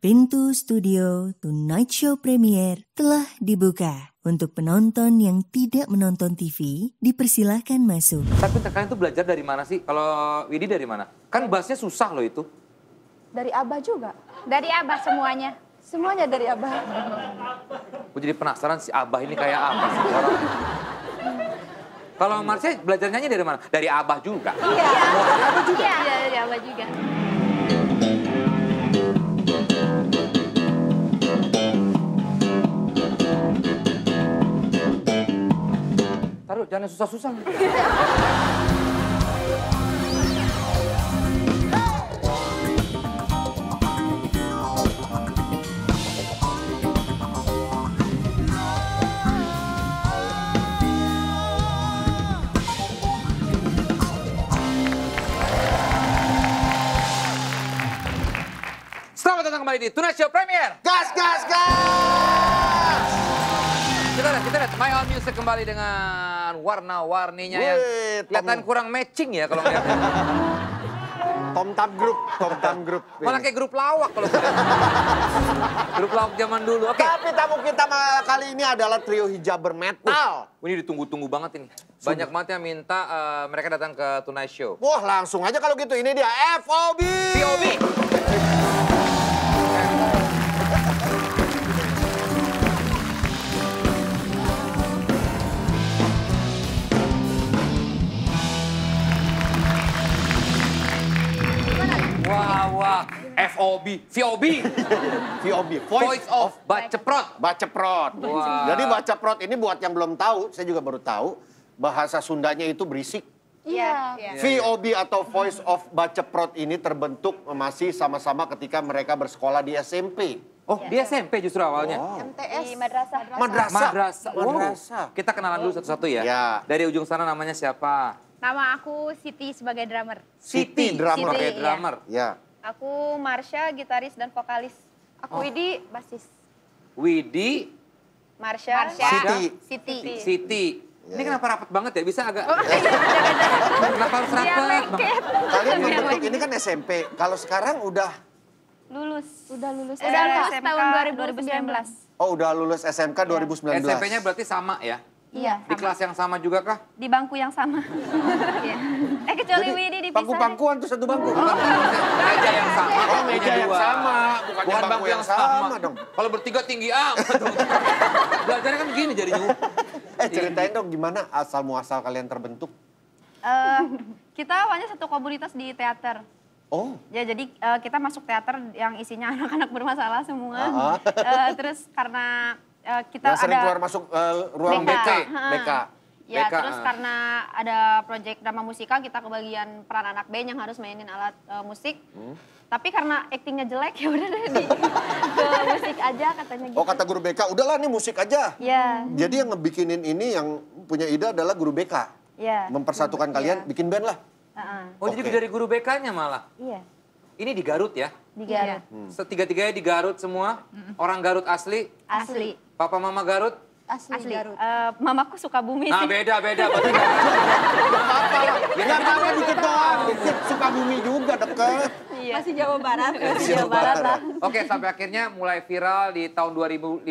Pintu studio Tonight Show Premiere telah dibuka. Untuk penonton yang tidak menonton TV, dipersilahkan masuk. Tapi kalian tuh belajar dari mana sih? Kalau Widi dari mana? Kan bassnya susah loh itu. Dari Abah juga. Dari Abah semuanya. Semuanya dari Abah. Gue jadi penasaran si Abah ini kayak apa sih orang. Kalau Marsha belajar nyanyi dari mana? Dari Abah juga. Iya. Dari Abah juga. Iya, dari Abah juga. Taruh, jangan susah-susah. Selamat datang kembali di Tuna Show Premier. Gas, gas, gas! Kita lihat, kita lihat My Own Music kembali dengan warna-warninya yang kelihatan Tom. kurang matching ya kalau ngeliatnya. Tom Tam Group, Tom Tam Group. Malah kayak grup lawak kalau grup lawak zaman dulu. Oke. Tapi tamu kita kali ini adalah trio hijaber metal. Ini ditunggu-tunggu banget ini. Banyak banget yang minta eh, mereka datang ke Tonight Show. Wah langsung aja kalau gitu, ini dia FOB. POV. Wah, wah. FOB. VOB. VOB, Voice of Baceprot. Baca prot. Wah. Jadi baca prot ini buat yang belum tahu, saya juga baru tahu, bahasa Sundanya itu berisik. Iya. Iya, VOB atau Voice of Baca Prot ini terbentuk masih sama-sama ketika mereka bersekolah di SMP. Oh, dia SMP justru awalnya. MTS. Di madrasah. Madrasah. Madrasah. Wow. Madrasah. Kita kenalan dulu satu-satu ya. Ya. Dari ujung sana namanya siapa? Nama aku Siti sebagai drummer. Siti, drummer. Sebagai Siti, iya. drummer. Ya. Aku Marsha, gitaris dan vokalis. Aku Widi, basis. Widi, Marsha, Siti. Siti. Siti. Ya, Ini ya. kenapa rapat banget ya? Bisa agak... Oh, iya, kenapa harus rapat? Kalian membentuk ini kan SMP. Kalau sekarang udah, Lulus. Udah lulus Udah SMK. lulus SMK tahun 2019. oh udah lulus SMK 2019. SMP-nya berarti sama ya? Iya, Di kelas yang sama juga kah? Di bangku yang sama. Iya. Eh kecuali Jadi Widi dipisah. pangku-pangkuan tuh satu bangku. Bukan, meja yang sama. Oh, meja yang dua. sama, bukannya bangku yang sama dong. Kalau bertiga tinggi amat dong. Belajarnya kan begini jadinya. Eh ceritain dong gimana asal muasal kalian terbentuk? Eh, kita awalnya satu komunitas di teater. Oh, Ya jadi eh, kita masuk teater yang isinya anak-anak bermasalah semua. Ah. Eh, terus karena eh, kita yang sering ada keluar masuk eh, ruang BK. BK. BK. Ya, BK, terus ah. karena ada proyek drama musikal kita kebagian peran anak band yang harus mainin alat eh, musik. Hmm. Tapi karena aktingnya jelek ya udah deh di ke musik aja katanya gitu. Oh kata guru BK, udahlah nih musik aja. Ya, Jadi yang ngebikinin ini yang punya ide adalah guru BK. ya. Mempersatukan kalian, bikin band lah. Heeh. Oh jadi Oke. dari guru BK-nya malah. Iya, Ini di Garut ya? Di Garut. Setiga-tiganya di Garut semua. Orang Garut asli. Asli. Papa mama Garut. Asli, Asli. Garut. Eh, mamaku suka bumi Nah sih. beda beda. Berarti nggak- Ya nggak apa-apa dikit doang, dikit suka bumi juga deket. Iya. Masih Jawa Barat. Masih Jawa Barat lah. Oke sampai akhirnya mulai viral di tahun 2015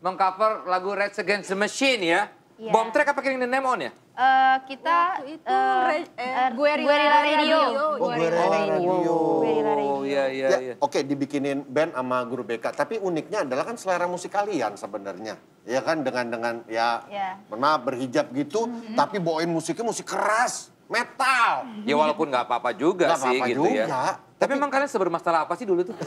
mengcover lagu Rage Against the Machine ya. Iya. Bomb track apa Killing the Name On ya? Eh, kita Waktu itu eh, Re- eh, eh, Radio. Radio. Oh, Guerrilla Radio. Guerrilla Radio. Oh iya iya Ya, iya. oke dibikinin band sama guru BK, tapi uniknya adalah kan selera musik kalian sebenarnya. Ya kan dengan dengan ya, Ya. mohon maaf berhijab gitu, tapi bawain musiknya musik keras, metal. Ya walaupun nggak apa-apa juga Nggak sih apa-apa gitu ya. juga. Tapi emang kalian sebermasalah apa sih dulu tuh?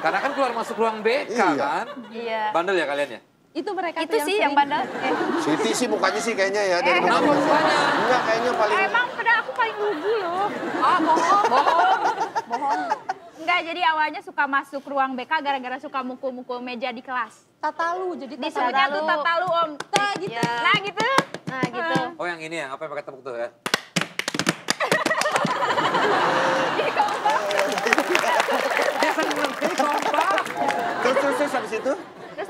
Karena kan keluar masuk ruang BK Iya. kan. Iya. Bandel ya kalian ya? Itu mereka Itu tuh sih yang bandel. Eh, Siti sih mukanya sih kayaknya ya dari Kenapa mana? mukanya? Enggak kayaknya paling emang pada aku paling lugu loh. Ah, bohong. Bohong. Enggak, jadi awalnya suka masuk ruang BK gara-gara suka mukul-mukul meja di kelas. Tatalu, jadi Disebutnya tuh tatalu om. Nah, gitu. Ya. Nah gitu. Nah gitu. Oh yang ini ya, apa yang pakai tepuk tuh ya? Dia seneng, ini kompak. terus terus terus habis itu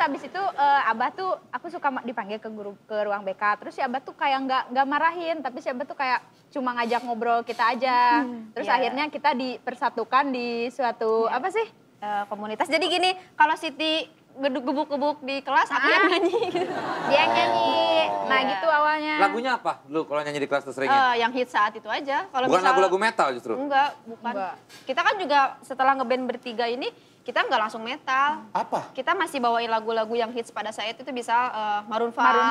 Terus habis itu eh, Abah tuh aku suka dipanggil ke guru ke ruang BK. Terus si Abah tuh kayak nggak nggak marahin, tapi si Abah tuh kayak cuma ngajak ngobrol kita aja. Terus Iya. akhirnya kita dipersatukan di suatu apa sih? Eh, komunitas. Jadi gini, kalau Siti geduk gebuk-gebuk di kelas, aku Ah. yang nyanyi. gitu. Dia yang nyanyi. Nah Iya. gitu awalnya. Lagunya apa dulu kalau nyanyi di kelas tuh seringnya? Eh, yang hit saat itu aja. Kalau Bukan misal- lagu-lagu metal justru? Enggak, bukan. Enggak. Kita kan juga setelah ngeband bertiga ini, kita nggak langsung metal. Apa? Kita masih bawain lagu-lagu yang hits pada saat itu bisa eh, Maroon 5, Maroon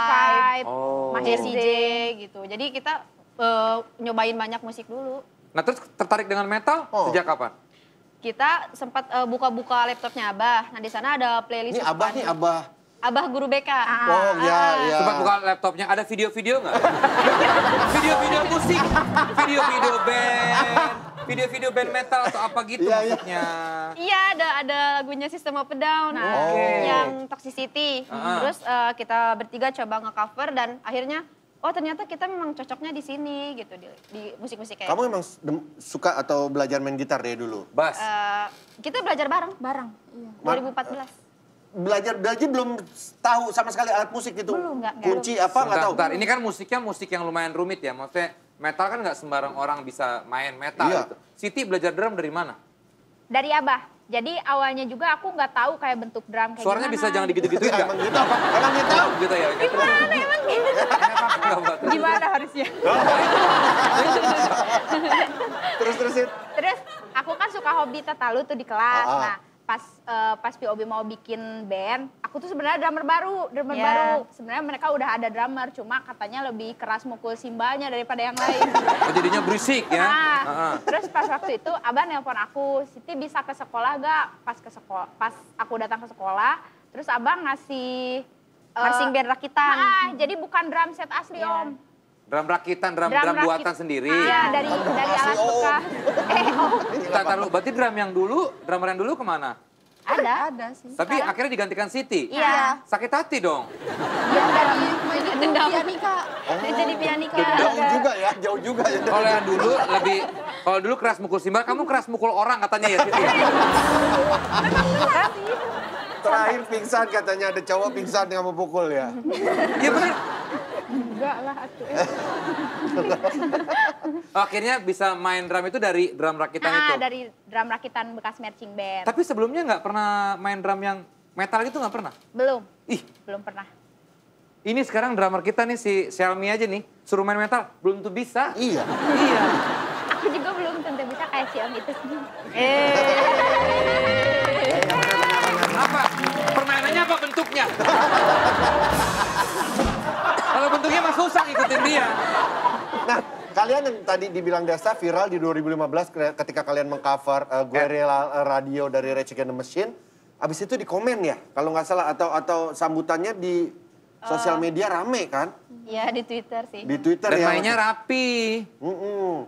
5, Oh. Jessie J gitu. Jadi kita eh, nyobain banyak musik dulu. Nah terus tertarik dengan metal Oh. sejak kapan? Kita sempat eh, buka-buka laptopnya Abah. Nah di sana ada playlist Ini abah nih abah. Abah guru BK. Oh ya ya. Sempat buka laptopnya, ada video-video nggak? video-video musik, video-video band, video-video band metal atau apa gitu Iya, iya. maksudnya. Iya ada ada lagunya System of a Down Oke. yang Toxicity. Ah. Terus eh, kita bertiga coba nge-cover dan akhirnya oh ternyata kita memang cocoknya di sini gitu di, di musik-musik kayak. Kamu emang dem- suka atau belajar main gitar dari dulu? Bas, Eh, kita belajar bareng. bareng. Ma- 2014. Belajar belajar belum tahu sama sekali alat musik itu. Belum, nggak. Kunci apa nggak tahu. bentar. Ini kan musiknya musik yang lumayan rumit ya. Maksudnya metal kan nggak sembarang orang bisa main metal Iya. gitu. Siti belajar drum dari mana? Dari Abah. Jadi awalnya juga aku nggak tahu kayak bentuk drum kayak Suaranya gimana. bisa jangan digitu-gituin nggak? Emang gitu apa? Emang gitu? Gitu ya. Gimana emang gitu? Gimana harusnya? Terus terusin. Terus aku kan suka hobi tatalu tuh di kelas. Ah, ah. Nah, pas eh, pas POB mau bikin band, aku tuh sebenarnya drummer baru, drummer Iya. baru. Sebenarnya mereka udah ada drummer, cuma katanya lebih keras mukul simbalnya daripada yang lain. Oh, jadinya berisik ya? Nah, Heeh. terus pas waktu itu abah nelpon aku, Siti bisa ke sekolah gak? Pas ke sekolah, pas aku datang ke sekolah, terus abah ngasih eh, Marching band rakitan. ah, jadi bukan drum set asli Iya. om. Drum rakitan, drum, Drum drum rakit- buatan sendiri. Ah, dari dari alat Om. bekas. Eh, lu. berarti drum yang dulu, drummer yang dulu ke mana? Ada. Ada sih. Tapi akhirnya digantikan Siti. Iya. Sakit hati dong. Iya dari dendam. Jadi pianika. Jauh juga ya, jauh juga ya. Kalau yang dulu lebih, kalau dulu keras mukul simbal, kamu keras mukul orang katanya ya Siti. Terakhir pingsan katanya ada cowok pingsan yang mau pukul ya. Iya benar. Enggak lah atuh. eh. Akhirnya bisa main drum itu dari drum rakitan itu. Ah, dari drum rakitan bekas marching band. Tapi sebelumnya nggak pernah main drum yang metal gitu nggak pernah? Belum, Ih, belum pernah. ini sekarang drummer kita nih si Xiaomi aja nih, suruh main metal, belum tuh bisa. Iya. Iya. Aku juga belum tentu bisa kayak si Om itu sih. Apa? Permainannya apa bentuknya? Kalau bentuknya mah susah ngikutin dia. Nah, kalian yang tadi dibilang Desa viral di 2015 ke- ketika kalian mengcover uh, Gue Rela Radio dari Rage Against the Machine, abis itu di komen ya, kalau nggak salah atau atau sambutannya di sosial media rame kan, Iya di Twitter sih. di Twitter Dan ya. mainnya rapi. Mm-mm.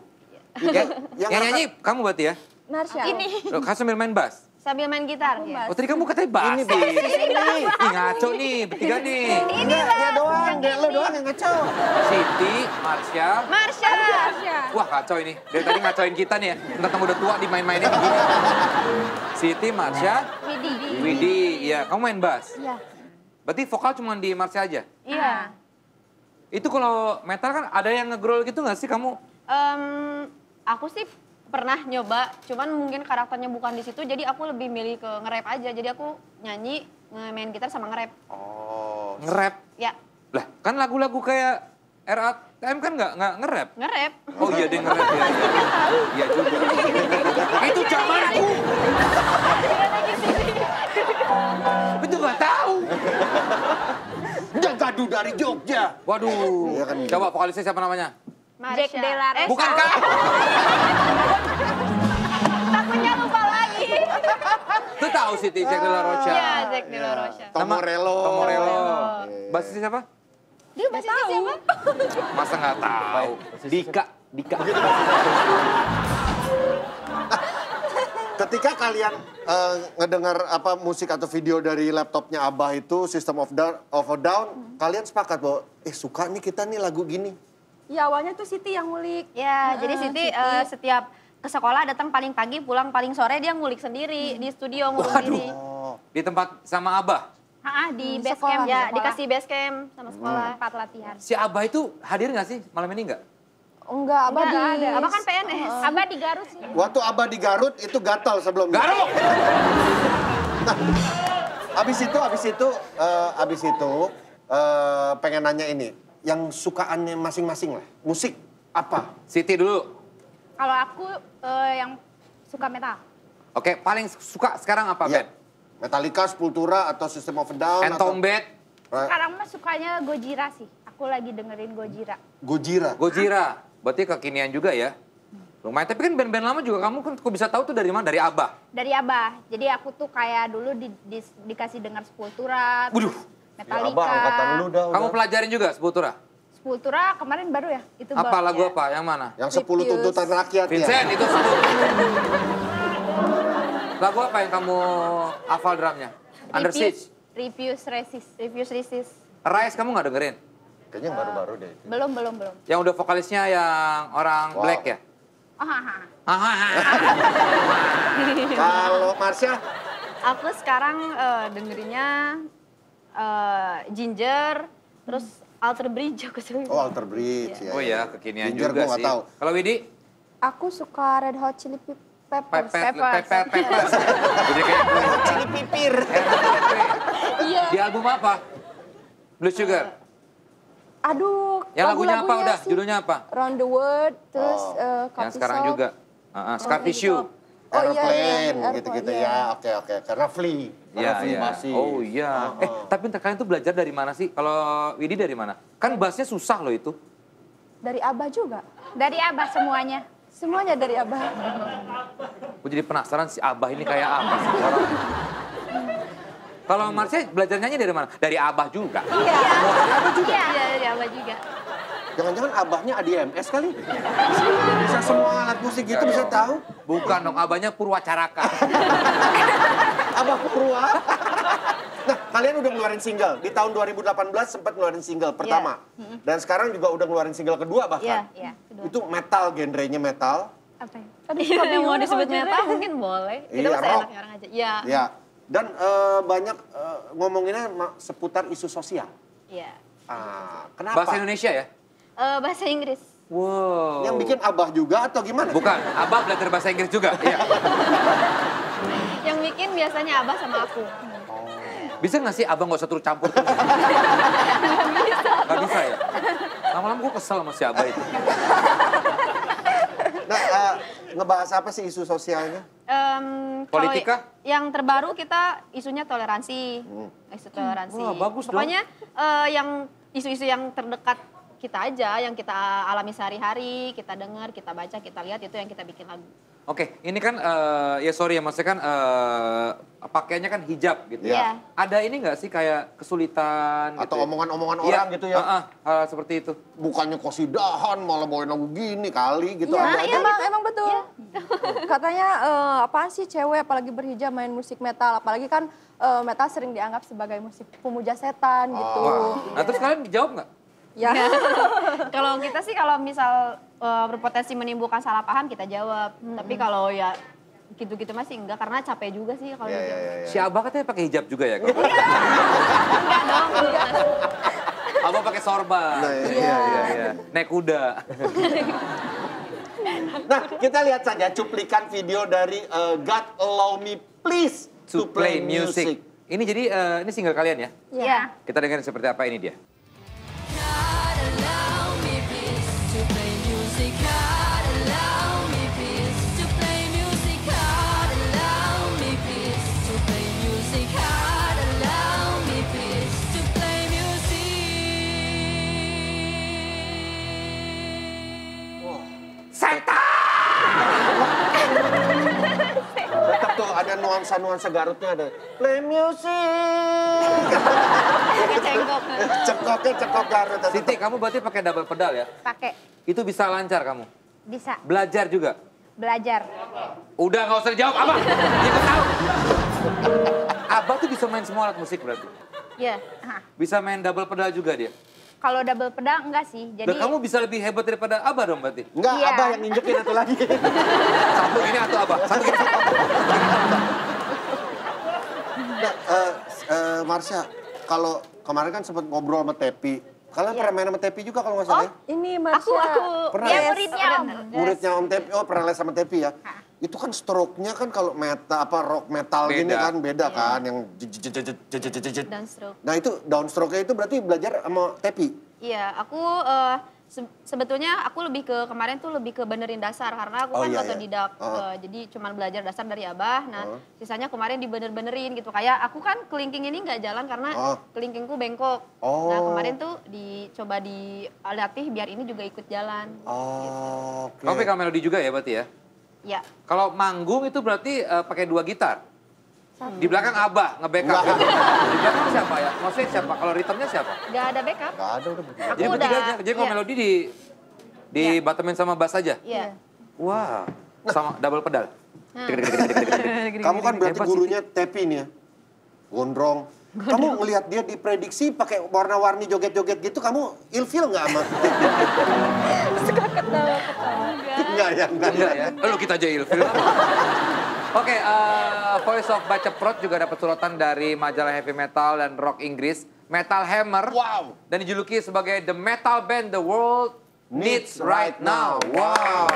Ya, yang yang nyanyi kamu berarti ya? Marsha. Ini Loh, Kamu sambil main bass? Sambil main gitar. ya. Oh tadi kamu katanya bass. Ini basis ini. Ih ngaco nih, bertiga nih. Enggak, dia doang, dia lo doang yang ngaco. Siti, Marsha. Marsha. Wah kacau ini. Dari tadi ngacoin kita nih ya. Tentang udah tua dimain-mainin begini. Siti, Marsha, Widi. Widi. Iya, kamu main bass. Iya. Berarti vokal cuma di Marsha aja? Iya. Itu kalau metal kan ada yang nge-growl gitu nggak sih kamu? Em, aku sih pernah nyoba, cuman mungkin karakternya bukan di situ, jadi aku lebih milih ke nge-rap aja. Jadi aku nyanyi, main gitar sama nge-rap. Oh, Nge-rap. Ya, Lah, kan lagu-lagu kayak RATM kan nggak nggak nge-rap. nge-rap. Oh iya dia nge-rap ya. Iya juga. Itu zamanku. Itu nggak tahu. Jagadu dari Jogja. Waduh. Iya kan. Coba vokalisnya siapa namanya? Jack Delar. Eh, Bukan kak. Takutnya lupa lagi. Itu tahu Siti Jack de la Rocha. Iya, Jack de la Rocha. Tom Morello. Tom Morello. Iya. Basisnya siapa? Dia basisnya siapa? Masa nggak tahu? Dika. Dika. Ketika kalian eh, ngedengar apa musik atau video dari laptopnya Abah itu System of Down, of a Down, kalian sepakat bahwa eh suka nih kita nih lagu gini. Ya awalnya tuh Siti yang ngulik. Ya, jadi Siti eh, setiap ke sekolah datang paling pagi, pulang paling sore dia ngulik sendiri di studio ngulik sendiri. Oh, Di tempat sama Abah. Ah, di Hmm, base sekolah. camp Ya, sekolah. dikasih base camp sama sekolah. tempat latihan. Si Abah itu hadir nggak sih malam ini nggak? Enggak, abah Enggak di... ada. Abah kan PNS. Abah di Garut sih. Waktu Abah di Garut itu gatal sebelumnya. Garuk! Abis itu, abis itu, eh, abis itu eh, pengen nanya ini, yang sukaannya masing-masing lah, musik apa? Siti dulu. Kalau aku eh, yang suka metal. Oke, paling suka sekarang apa, Iya. Ben? Metallica, Sepultura, atau System of a Down, And atau Sekarang mah sukanya Gojira sih. Aku lagi dengerin Gojira. Gojira. Gojira. Berarti kekinian juga ya? Lumayan, tapi kan band-band lama juga kamu kan bisa tahu tuh dari mana? Dari Abah. Dari Abah. Jadi aku tuh kayak dulu di, di- dikasih dengar Sepultura, Waduh, Ya, Metallica. Abah angkatan lu dah. kamu udah. pelajarin juga Sepultura? Sepultura kemarin baru ya? Itu Apa baru lagu ya. apa? Yang mana? Yang 10 tuntutan rakyat ya. Vincent, itu sepuluh. Lagu apa yang kamu hafal drumnya? Under Refuse- Siege. Refuse Resist. Refuse resist. Rise kamu nggak dengerin? Kayaknya yang baru-baru deh. Belum, belum, belum. Yang udah vokalisnya yang orang Wow. black ya? Oh. Kalau Marsha, Aku sekarang eh, dengerinnya eh, Ginger, terus Alter Bridge aku suka. oh Alter Bridge. ya, Oh ya. kekinian Ginger juga sih. tahu. Kalau Widi? Aku suka Red Hot Chili Pe- Peppers. Pepet, Peppers. pepet, pepet. Jadi kayak Cili pipir. Iya. Di album apa? Blue Sugar. Aduh, Yang lagunya apa udah? Judulnya apa? Round the World, terus Oh. eh, Yang sekarang juga. Uh, uh, Scar Tissue. Oh, iya, iya, Aeroplane, Aeroplane, gitu-gitu iya. ya. Oke, oke. Karena Flea. Karena Iya, Flea iya. masih. Oh iya. Oh, Eh, oh. tapi kalian tuh belajar dari mana sih? Kalau Widi dari mana? Kan bassnya susah loh itu. Dari Abah juga. Dari Abah semuanya. Semuanya dari Abah. Gue jadi penasaran si Abah ini kayak apa sih orang. Kalau Marsha belajar nyanyi dari mana? Dari Abah juga. Iya, iya, dari Abah juga. Jangan-jangan abahnya ADMS kali? Bisa, bisa semua alat musik gitu bisa tahu? Bukan dong, Abahnya Purwacaraka. Abah Purwa. nah, kalian udah ngeluarin single. Di tahun 2018 sempat ngeluarin single pertama. Dan sekarang juga udah ngeluarin single kedua bahkan. Iya, Iya. Itu metal, genrenya metal. Apa ya? Yang mau disebut metal mungkin boleh. Kita Iya, masih rock. enaknya orang aja. Iya. Ya. Dan eh, banyak eh, ngomonginnya seputar isu sosial. Iya. Ah, kenapa? Bahasa Indonesia ya? Eh, bahasa Inggris. Wow. Yang bikin abah juga atau gimana? Bukan, Abah belajar bahasa Inggris juga. Iya. Yang bikin biasanya Abah sama aku. Bisa nggak sih Abah nggak usah turut campur? Nggak bisa ya? Lama-lama gue kesel sama si Abah itu. Nah, eh, ngebahas apa sih isu sosialnya? Kalau Politika? Yang terbaru kita isunya toleransi. Isu toleransi. Wah, bagus dong. Pokoknya eh, yang isu-isu yang terdekat kita aja, yang kita alami sehari-hari, kita dengar, kita baca, kita lihat, itu yang kita bikin lagu. Oke, ini kan eh, ya sorry ya maksudnya kan eh, pakaiannya kan hijab gitu ya. Iya. Ada ini nggak sih kayak kesulitan Atau gitu ya? omongan-omongan Iya, orang gitu ya? ah, ah, hal seperti itu. Bukannya kosidahan malah bawain lagu gini kali gitu. Iya, ada aja. emang emang betul. Katanya eh, apaan sih cewek apalagi berhijab main musik metal, apalagi kan eh, metal sering dianggap sebagai musik pemuja setan gitu. Wah. Nah terus kalian dijawab nggak? Ya. kalau kita sih kalau misal eh, berpotensi menimbulkan salah paham kita jawab. Tapi kalau ya gitu-gitu masih enggak karena capek juga sih kalau Iya, gitu. iya, iya, iya. Si Abah katanya pakai hijab juga ya? kalau? Enggak dong. Abah pakai sorban. Nah, iya, iya, iya, iya. Naik kuda. Nah, kita lihat saja cuplikan video dari eh, God Allow Me Please to play music. Ini jadi eh, ini single kalian ya? Iya. Kita dengerin seperti apa ini dia. Nuansa-nuansa Garutnya ada. Play music. Cengkok. Cekoknya cekok Garut. Siti, kamu berarti pakai double pedal ya? Pakai. Itu bisa lancar kamu? Bisa. Belajar juga? Belajar. Udah nggak usah dijawab, Abah. Kita tahu. Abah tuh bisa main semua alat musik berarti? Iya. Hah. Bisa main double pedal juga dia? Kalau double pedal enggak sih. Jadi Dan kamu bisa lebih hebat daripada Abah dong berarti? Enggak, Iya. Abah yang injekin itu lagi. Satu gini atau Abah? Satu gini. Nah, eh, Marsha, kalau kemarin kan sempat ngobrol sama Tepi. Kalian Iya. pernah main sama Tepi juga kalau nggak salah ya? Ini Marsha. Aku, aku, Pernah ya? muridnya om. Muridnya Om Tepi, oh pernah les sama Tepi ya? Itu kan stroke-nya kan kalau meta apa rock metal gini kan beda kan yang. Downstroke. Nah itu downstroke-nya itu berarti belajar sama Tepi. Iya, aku se- sebetulnya aku lebih ke kemarin tuh lebih ke benerin dasar karena aku Oh, kan iya, iya. otodidak, Oh. eh, jadi cuman belajar dasar dari abah. Nah, Oh. sisanya kemarin dibener-benerin gitu. Kayak aku kan kelingking ini nggak jalan karena Oh. kelingkingku bengkok. Oh. Nah kemarin tuh dicoba dilatih biar ini juga ikut jalan. Oh, oke. Kamu pegang melodi juga ya berarti ya? Ya, Kalau manggung itu berarti eh, pakai dua gitar. Di belakang Abah nge-backup. Di belakang siapa ya? Maksudnya siapa? Kalau ritmenya siapa? nggak ada backup. Nggak ada udah begitu. Jadi bertiga aja. Jadi kalau iya. melodi di di bottomin sama bass aja. Iya. Wah, sama double pedal. Kamu kan berarti gurunya Tepi nih ya? Gondrong. Kamu ngelihat dia diprediksi pakai warna-warni joget-joget gitu, kamu ilfil nggak sama Tepi? Enggak ya, enggak. Enggak ya? Lu kita aja ilfil. Oke, eh, Voice of Baceprot juga dapat sorotan dari majalah heavy metal dan rock Inggris, Metal Hammer. Wow. Dan dijuluki sebagai the metal band the world needs right now. Wow.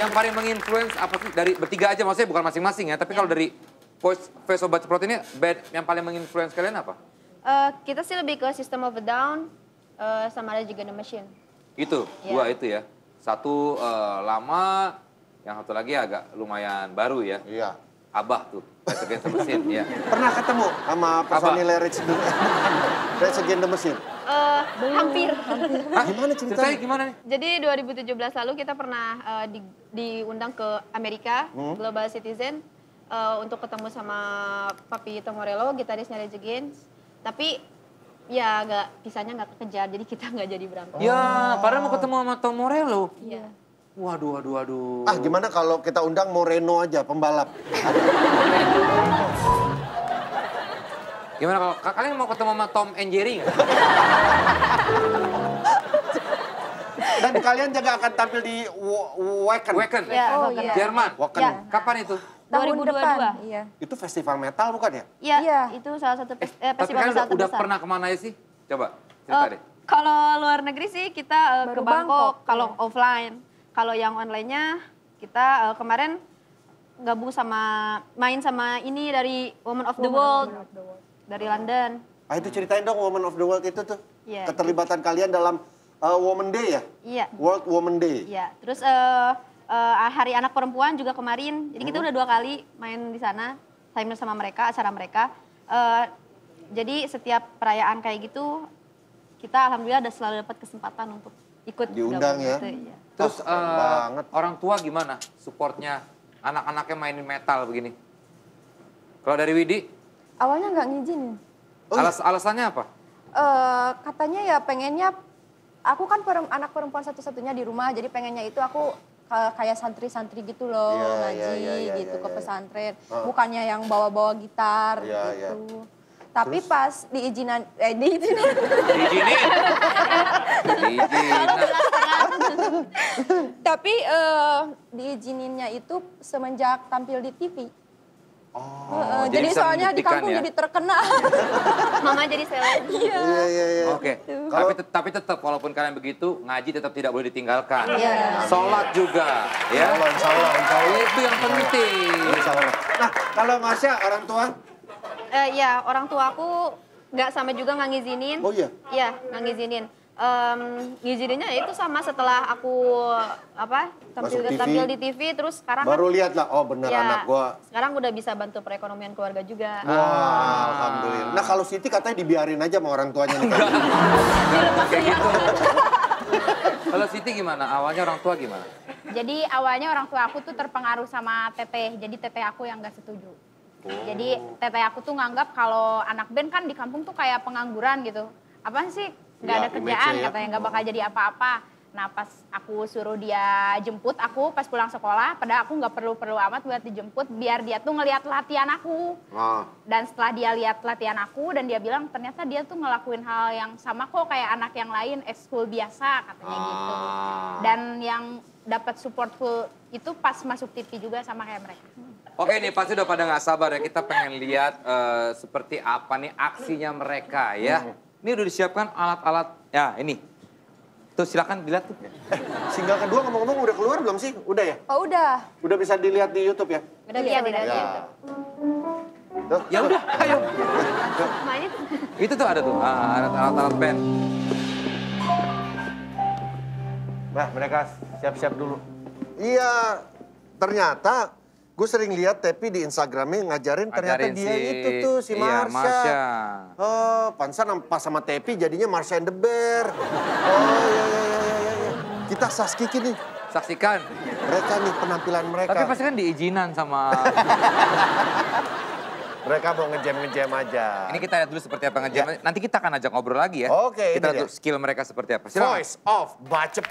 Yang paling menginfluence apa sih dari bertiga aja maksudnya bukan masing-masing ya, tapi kalau dari Voice, Voice of Baceprot ini band yang paling menginfluence kalian apa? Eh, kita sih lebih ke System of a Down eh, sama ada juga The Machine. Itu, Iya. dua itu ya. Satu eh, lama, yang satu lagi agak lumayan baru ya. Iya. Abah tuh, Rage Against the Machine, ya. Pernah ketemu sama personil Rage Against Rage Against the Machine? Eh, hampir. Hah? Gimana ceritanya? Ceritanya gimana nih? Jadi 2017 lalu kita pernah eh, di- diundang ke Amerika, Global Citizen, eh, untuk ketemu sama Papi Tomorello, gitarisnya Rage Against. Tapi ya nggak pisahnya nggak kekejar, jadi kita nggak jadi berangkat. Ya, padahal mau ketemu sama Tom Morello. Iya. Waduh, waduh, waduh. Ah gimana kalau kita undang Moreno aja, pembalap? Gimana kalau ka- kalian mau ketemu sama Tom and Jerry? Dan kalian juga akan tampil di Wa- Wacken. Wacken, Ya, Oh, iya. Jerman. Wacken. Ya. Kapan itu? Tahun 2022. depan. Iya. Itu festival metal bukan ya? Iya, Iya. itu salah satu eh, Tapi festival kalian udah, udah pernah ke mana aja sih? Coba, cerita Eh, deh. Kalau luar negeri sih kita eh, ke Bangkok, Bangkok, kalau ya. offline. Kalau yang online-nya kita eh, kemarin gabung sama main sama ini dari Woman of the World dari London. Ah itu ceritain dong Woman of the World itu tuh. Iya. Keterlibatan kalian dalam uh, Woman Day ya? Iya. World Woman Day. Iya, terus eh, eh, Hari Anak Perempuan juga kemarin. Jadi kita Hmm. udah dua kali main di sana, timer sama mereka, acara mereka. Eh, jadi setiap perayaan kayak gitu, kita alhamdulillah ada selalu dapat kesempatan untuk ikut Diundang ya? gitu, iya. Terus eh, banget. orang tua gimana supportnya anak-anaknya mainin metal begini? Kalau dari Widi, Awalnya nggak ngizinin. Oh, iya. alas alasannya apa? Eh, katanya ya pengennya, aku kan perem- anak perempuan satu-satunya di rumah, jadi pengennya itu aku ka- kayak santri-santri gitu loh, Iya, ngaji iya, iya, gitu iya, ke iya. pesantren. Heeh. Bukannya yang bawa-bawa gitar Iya, iya. gitu. Tapi pas diizinan, eh diizinan, Diizinin. Diizinin. tapi eh, diizininnya itu semenjak tampil di TV. Oh. Heeh, jadi jadi soalnya di kampung ya? jadi terkenal. Mama jadi seleb. Iya, iya, iya. Oke, Kalau- tapi, tet- tapi tetap walaupun kalian begitu, ngaji tetap tidak boleh ditinggalkan. Iya. Sholat juga, ya. Insya Allah, insya Allah, insya Allah. Itu yang penting. Insya Allah. Nah, kalau Masya orang tua, Eh, ya, orang tua aku nggak sama juga nggak ngizinin. Oh, iya? Iya, nggak ngizinin. Ngizininnya ya itu sama setelah aku apa tampil, Masuk TV. tampil di TV terus sekarang baru kan, lihat lah, oh bener ya, anak gua. sekarang udah bisa bantu perekonomian keluarga juga. Wah, alhamdulillah. Nah kalau Siti katanya dibiarin aja sama orang tuanya nih. Kayak gitu. Kalau Siti gimana? Awalnya orang tua gimana? Jadi awalnya orang tua aku tuh terpengaruh sama teteh, jadi teteh aku yang nggak setuju. Jadi teteh aku tuh nganggap kalau anak band kan di kampung tuh kayak pengangguran gitu. Apaan sih nggak Ya, ada kerjaan image-nya ya. katanya nggak bakal jadi apa-apa. Nah pas aku suruh dia jemput aku pas pulang sekolah, padahal aku nggak perlu-perlu amat buat dijemput biar dia tuh ngelihat latihan aku. Oh. Dan setelah dia lihat latihan aku dan dia bilang ternyata dia tuh ngelakuin hal yang sama kok kayak anak yang lain ekskul biasa katanya gitu. Ah. Dan yang dapat support full itu pas masuk TV juga sama kayak mereka. Oke nih pasti udah pada nggak sabar ya kita pengen lihat eh, seperti apa nih aksinya mereka ya. Ini udah disiapkan alat-alat ya ini. Tuh silakan dilihat tuh. Single kedua ngomong-ngomong udah keluar belum sih? Udah ya? Oh udah. Udah bisa dilihat di YouTube ya? Udah Iya, bisa udah. tidak Ya. Tuh, Ya udah, ayo. Main Itu tuh ada tuh ah, alat- alat-alat band. Nah, mereka siap-siap dulu. Iya, ternyata gue sering lihat Tepi di Instagramnya ngajarin ternyata Ajarin dia si- itu tuh si iya, Marsha. Marsha. Oh, pansan pas sama Tepi jadinya Marsha and the Bear. Oh, iya, iya, iya, iya, iya. Kita saskiki nih. Saksikan. Mereka nih penampilan mereka. Tapi pasti kan diizinan sama Mereka mau ngejam-ngejam aja. Ini kita lihat dulu seperti apa ngejam. Nanti kita akan ajak ngobrol lagi ya. Oke, Kita ini lihat skill mereka seperti apa. Silakan. Voice of Baca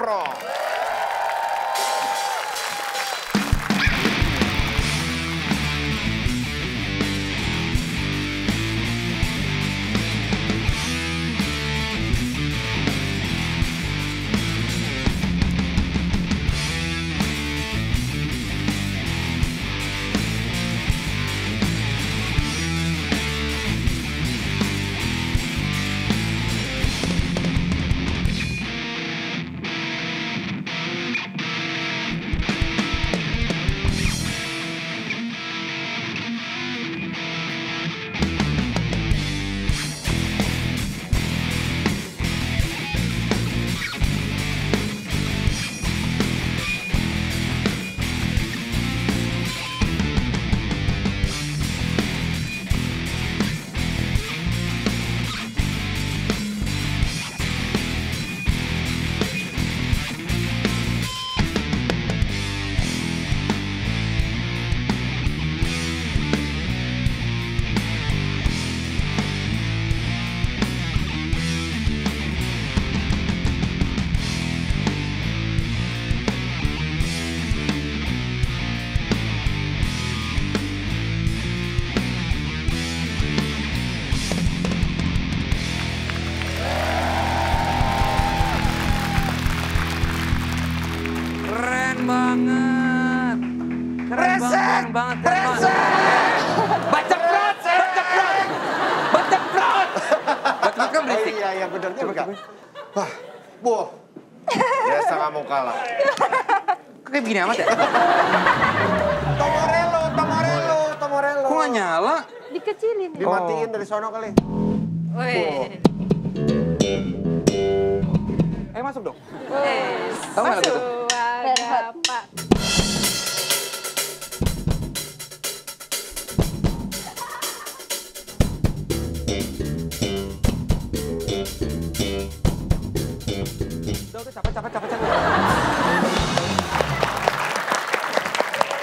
Udah, capek, capek, capek, capek.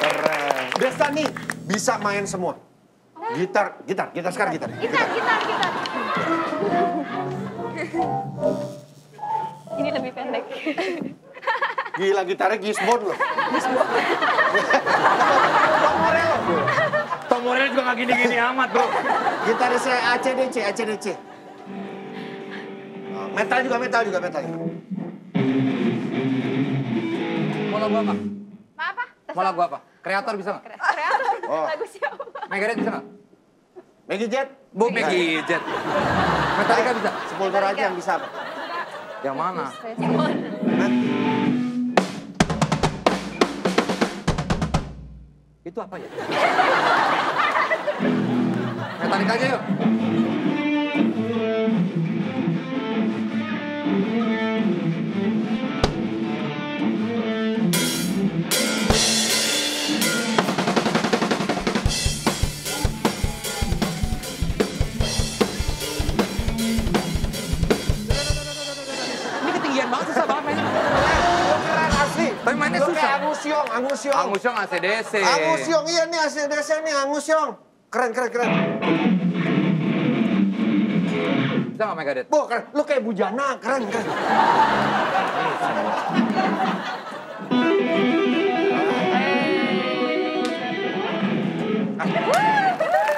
Keren. Desta nih bisa main semua. Gitar, gitar, gitar sekarang gitar. Gitar, gitar, gitar. Ini lebih pendek. Gila gitarnya Gisbon loh. Tomorello. Tom Morello juga nggak gini-gini amat, bro. Gitaris saya ACDC, ACDC. Oh, Metal juga, metal juga, metal. Mau lagu apa? Ma apa? Mau lagu apa? Kreator bisa nggak? Kreator. Oh. Lagu siapa? Megadeth bisa nggak? Maggie Jet, Bu Maggie Jet. Metallica bisa? Sepultura aja yang bisa. apa? Yang mana? Itu apa ya? Metallica aja yuk. Angus Yong. ACDC. Angus Yong, iya nih ACDC nih Angus Yong. Keren, keren, keren. Bisa nggak Megadeth? Bu, keren. Lu kayak Bujana, keren, keren.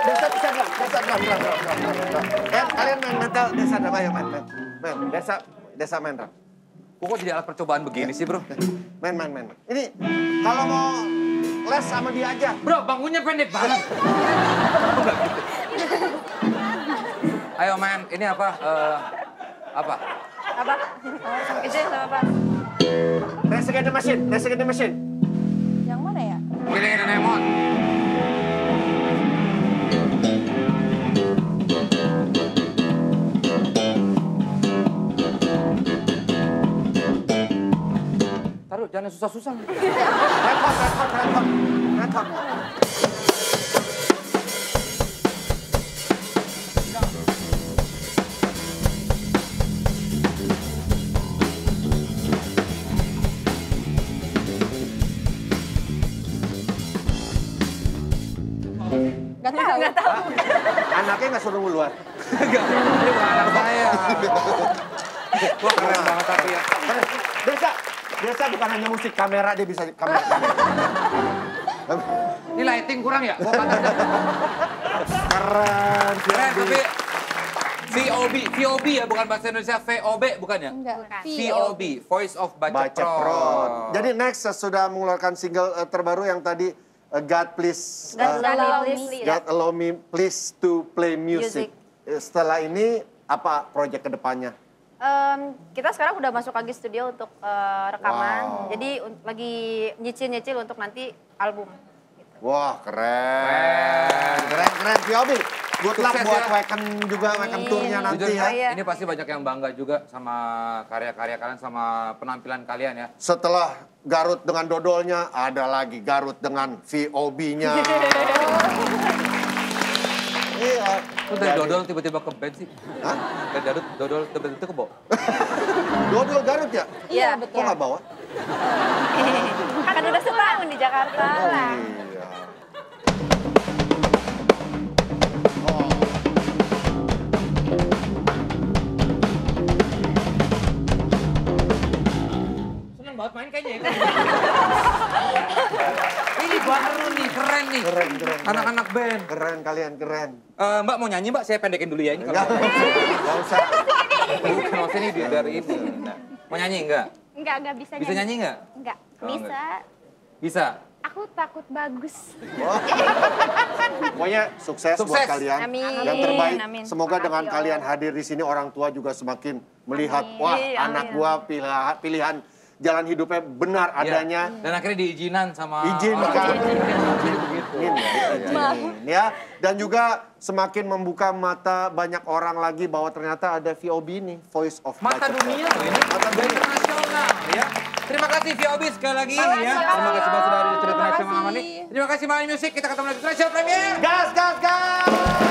Desa desa drum, drum, drum, drum, drum, drum. Eh, kalian main metal, desa desa, desa main drum. Kok jadi alat percobaan begini sih, Bro? Main, main, main. Ini kalau mau les sama dia aja. Bro, bangunnya pendek banget. Ayo, man. Ini apa? Eh, apa? Apa? Oh, sama kecil sama apa? Race Against the Machine, Race Against the Machine. Yang mana ya? Killing in Jangan susah-susah. Red Hot. Red Hot. Gak tahu. Gak tahu. Anaknya nggak suruh keluar. Enggak, ini bukan anak saya. Wah, keren banget tapi ya. Desa, Desa bukan hanya musik, kamera dia bisa kamera. Ini lighting kurang ya? Gua. Keren, Keren, tapi VOB, VOB ya, bukan bahasa Indonesia, VOB bukan ya? Enggak. VOB, Voice of Baca. Jadi next eh, sudah mengeluarkan single eh, terbaru yang tadi eh, God Please God Allow Me. God Allow Me Please to Play Music. Eh, Setelah ini apa proyek ke depannya? Em, kita sekarang udah masuk lagi studio untuk eh, rekaman. Wow. Jadi un- lagi nyicil-nyicil untuk nanti album. Wah keren, keren, keren. Viobi, good luck buat ya. Wacken juga, Wacken tournya nanti Jujur ya. ya, ini pasti banyak yang bangga juga sama karya-karya kalian, sama penampilan kalian ya. Setelah Garut dengan dodolnya, ada lagi Garut dengan VOB-nya. Lu dari dodol tiba-tiba ke band sih? Hah? Dari dodol, dodol tiba-tiba ke bawah? Dodol Garut ya? Iya, Kok nggak bawa? Kan udah setahun di Jakarta. Iya. Oh. Seneng banget main kayaknya ya. Baru nih, keren nih. Keren, keren. Anak-anak band. Keren kalian, keren. Eh, mbak mau nyanyi mbak, saya pendekin dulu ya ini. Enggak, Kalau enggak usah. bukan maksudnya ini dari ini. Nah, mau nyanyi enggak? Enggak, enggak bisa, Bisa nyanyi enggak? Enggak. Oh, Bisa. Bisa. Aku takut bagus. Pokoknya sukses, buat Sukses. kalian. Amin. Yang terbaik. Amin. Semoga Makasih, dengan kalian hadir di sini orang tua juga semakin melihat Amin. wah Amin. anak gua pilihan pilihan jalan hidupnya benar Iya. adanya. Dan akhirnya diizinan sama. Jadi begitu. Amin ya, ya. Dan juga semakin membuka mata banyak orang lagi bahwa ternyata ada VOB ini, Voice of Mata Baca dunia loh ini. Mata dunia. internasional ya. Terima kasih VOB sekali lagi ya. Terima kasih banget sudah hadir di cerita Nasional. Terima kasih Malam Music. Kita ketemu lagi di Nasional Premier. Gas, gas, gas!